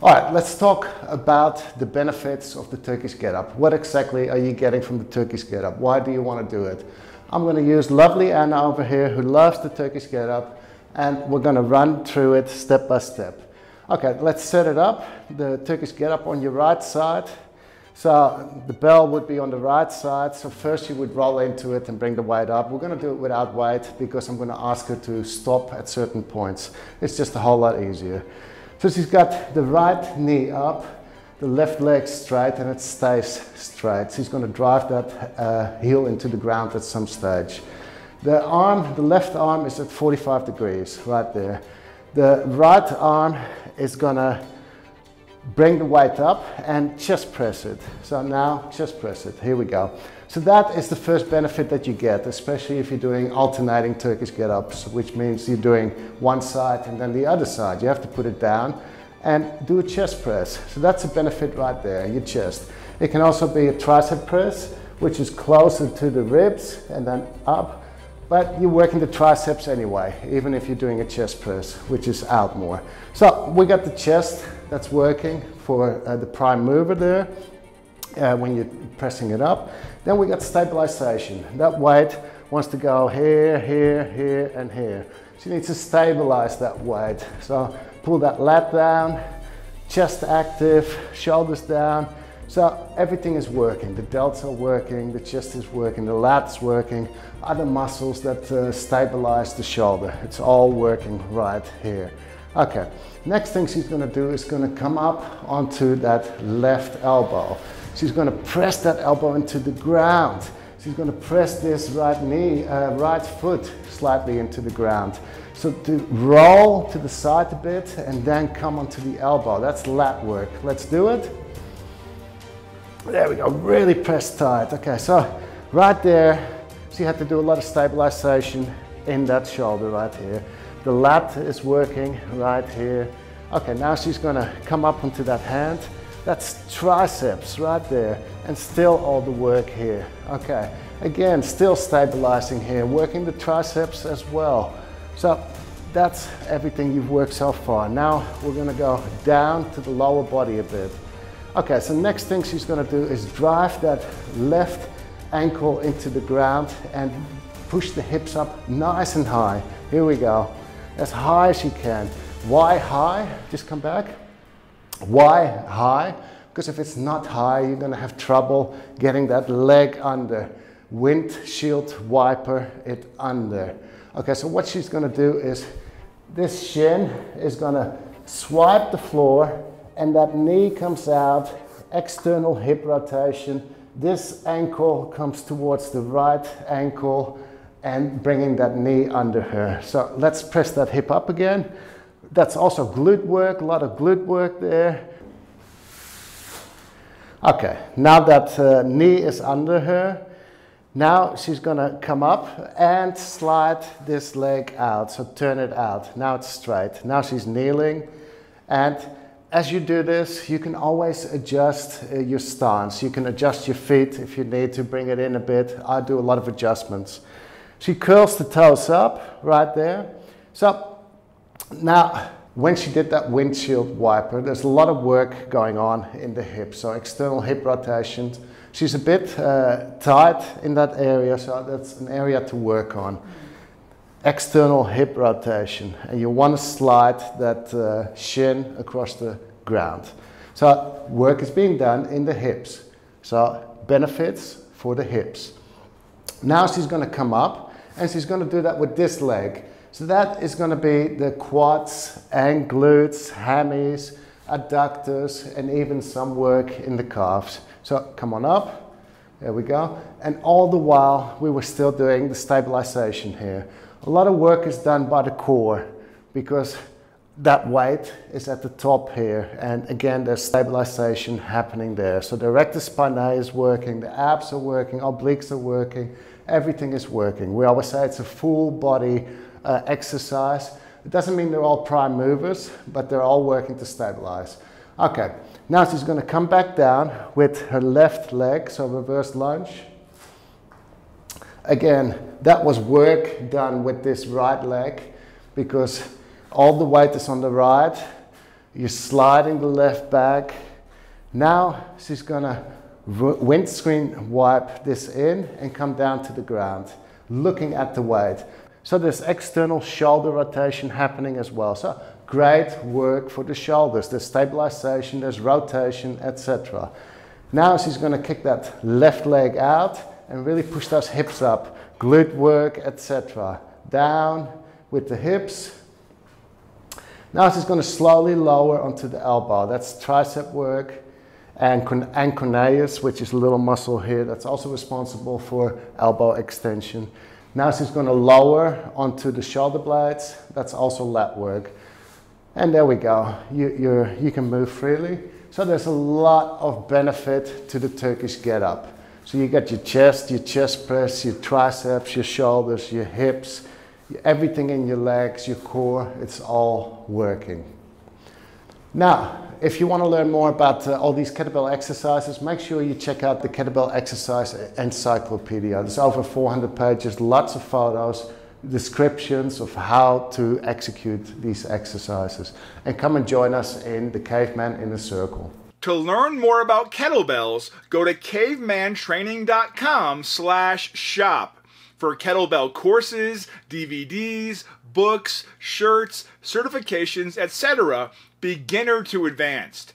All right, let's talk about the benefits of the Turkish get-up. What exactly are you getting from the Turkish get-up? Why do you want to do it? I'm going to use lovely Anna over here who loves the Turkish get-up and we're going to run through it step by step. Okay, let's set it up. The Turkish get-up on your right side. So the bell would be on the right side. So first you would roll into it and bring the weight up. We're going to do it without weight because I'm going to ask her to stop at certain points. It's just a whole lot easier. So she's got the right knee up, the left leg straight, and it stays straight. She's going to drive that uh, heel into the ground at some stage. The arm, the left arm is at 45 degrees, right there. The right arm is going to bring the weight up and chest press it. So now chest press it. Here we go. So that is the first benefit that you get, especially if you're doing alternating Turkish get-ups, which means you're doing one side and then the other side. You have to put it down and do a chest press. So that's a benefit right there, your chest. It can also be a tricep press, which is closer to the ribs and then up. But you're working the triceps anyway, even if you're doing a chest press, which is out more. So we got the chest that's working for uh, the prime mover there uh, when you're pressing it up. Then we got stabilization. That weight wants to go here, here, here, and here. So you need to stabilize that weight. So pull that lat down, chest active, shoulders down. So everything is working. The delts are working, the chest is working, the lat's working, other muscles that uh, stabilize the shoulder. It's all working right here. Okay, next thing she's gonna do is gonna come up onto that left elbow. She's going to press that elbow into the ground. She's going to press this right knee, uh, right foot slightly into the ground. So to roll to the side a bit and then come onto the elbow. That's lat work. Let's do it. There we go. Really press tight. Okay, so right there, she had to do a lot of stabilization in that shoulder right here. The lat is working right here. Okay, now she's to come up onto that hand that's triceps right there and still all the work here. Okay, again, still stabilizing here, working the triceps as well. So that's everything you've worked so far. Now we're gonna go down to the lower body a bit. Okay, so next thing she's gonna do is drive that left ankle into the ground and push the hips up nice and high. Here we go, as high as you can. Why high? Just come back. Why high? Because if it's not high, you're to have trouble getting that leg under. Windshield wiper it under. Okay, so what she's to do is this shin is to swipe the floor and that knee comes out, external hip rotation. This ankle comes towards the right ankle and bringing that knee under her. So let's press that hip up again. That's also glute work, a lot of glute work there. Okay, now that uh, knee is under her, now she's gonna come up and slide this leg out, so turn it out. Now it's straight. Now she's kneeling and as you do this, you can always adjust uh, your stance. You can adjust your feet if you need to bring it in a bit. I do a lot of adjustments. She curls the toes up right there. So now, when she did that windshield wiper, there's a lot of work going on in the hip. So external hip rotation. She's a bit uh, tight in that area, so that's an area to work on. External hip rotation, and you want to slide that uh, shin across the ground. So work is being done in the hips. So benefits for the hips. Now she's going to come up, and she's going to do that with this leg. So that is going to be the quads and glutes, hammies, adductors, and even some work in the calves. So come on up. There we go. And all the while, we were still doing the stabilization here. A lot of work is done by the core because that weight is at the top here. And again, there's stabilization happening there. So the erector spinae is working, the abs are working, obliques are working, everything is working. We always say it's a full body uh, exercise. It doesn't mean they're all prime movers, but they're all working to stabilize. Okay, now she's going to come back down with her left leg, so reverse lunge. Again, that was work done with this right leg because all the weight is on the right. You're sliding the left back. Now she's gonna windscreen wipe this in and come down to the ground, looking at the weight. So there's external shoulder rotation happening as well. So great work for the shoulders. There's stabilization, there's rotation, etc. Now she's gonna kick that left leg out and really push those hips up. Glute work, etc. Down with the hips. Now she's gonna slowly lower onto the elbow. That's tricep work and anconeus, which is a little muscle here that's also responsible for elbow extension. Now she's going to lower onto the shoulder blades. That's also lat work. And there we go. You, you you can move freely. So there's a lot of benefit to the Turkish get up. So you got your chest, your chest press, your triceps, your shoulders, your hips, everything in your legs, your core, it's all working. Now, if you want to learn more about uh, all these kettlebell exercises, make sure you check out the Kettlebell Exercise Encyclopedia. There's over 400 pages, lots of photos, descriptions of how to execute these exercises. And come and join us in the Caveman in Inner Circle. To learn more about kettlebells, go to cavemantraining.com slash shop for kettlebell courses, DVDs, books, shirts, certifications, etc., beginner to advanced.